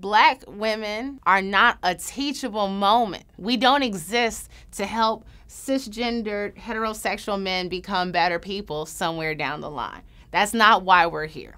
Black women are not a teachable moment. We don't exist to help cisgendered heterosexual men become better people somewhere down the line. That's not why we're here.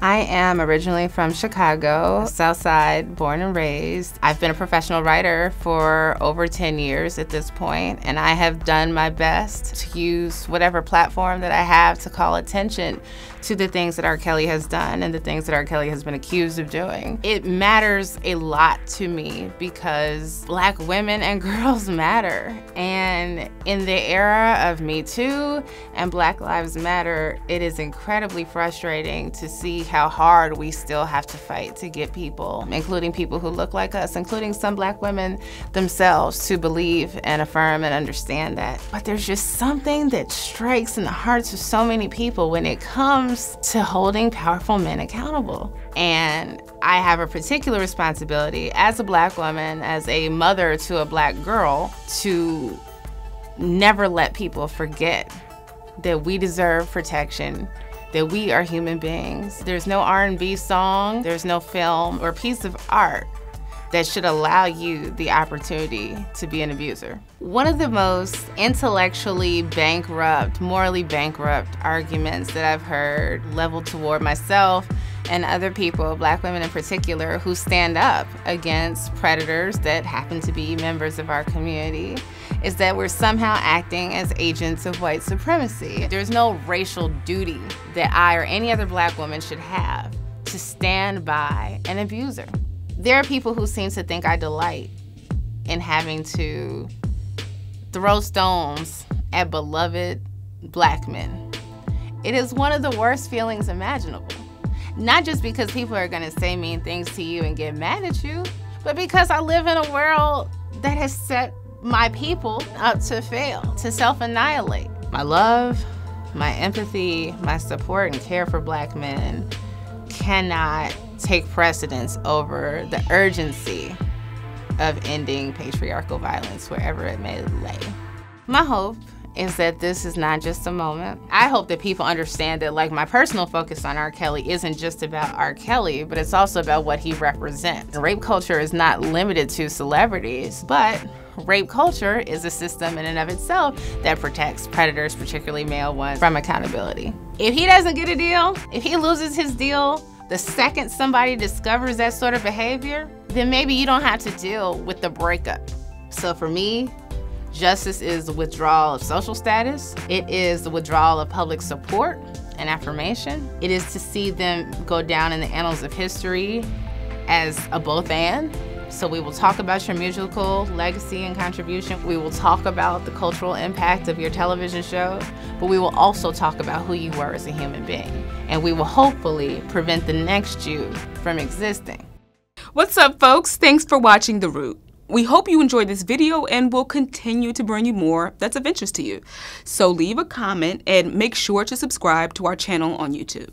I am originally from Chicago, South Side, born and raised. I've been a professional writer for over 10 years at this point, and I have done my best to use whatever platform that I have to call attention to the things that R. Kelly has done and the things that R. Kelly has been accused of doing. It matters a lot to me because black women and girls matter. And in the era of Me Too and Black Lives Matter, it is incredibly frustrating to see how hard we still have to fight to get people, including people who look like us, including some black women themselves, to believe and affirm and understand that. But there's just something that strikes in the hearts of so many people when it comes to holding powerful men accountable. And I have a particular responsibility as a black woman, as a mother to a black girl, to never let people forget that we deserve protection that we are human beings. There's no R&B song, there's no film or piece of art that should allow you the opportunity to be an abuser. One of the most intellectually bankrupt, morally bankrupt arguments that I've heard leveled toward myself and other people, black women in particular, who stand up against predators that happen to be members of our community, is that we're somehow acting as agents of white supremacy. There's no racial duty that I or any other black woman should have to stand by an abuser. There are people who seem to think I delight in having to throw stones at beloved black men. It is one of the worst feelings imaginable. Not just because people are gonna say mean things to you and get mad at you, but because I live in a world that has set my people up to fail, to self annihilate. My love, my empathy, my support and care for black men cannot take precedence over the urgency of ending patriarchal violence wherever it may lay. My hope is that this is not just a moment. I hope that people understand that like my personal focus on R. Kelly isn't just about R. Kelly, but it's also about what he represents. Rape culture is not limited to celebrities, but rape culture is a system in and of itself that protects predators, particularly male ones, from accountability. If he doesn't get a deal, if he loses his deal, the second somebody discovers that sort of behavior, then maybe you don't have to deal with the breakup. So for me, Justice is the withdrawal of social status. It is the withdrawal of public support and affirmation. It is to see them go down in the annals of history as a both and. So we will talk about your musical legacy and contribution. We will talk about the cultural impact of your television show, but we will also talk about who you were as a human being. And we will hopefully prevent the next you from existing. What's up, folks? Thanks for watching The Root. We hope you enjoyed this video and will continue to bring you more that's of interest to you. So leave a comment and make sure to subscribe to our channel on YouTube.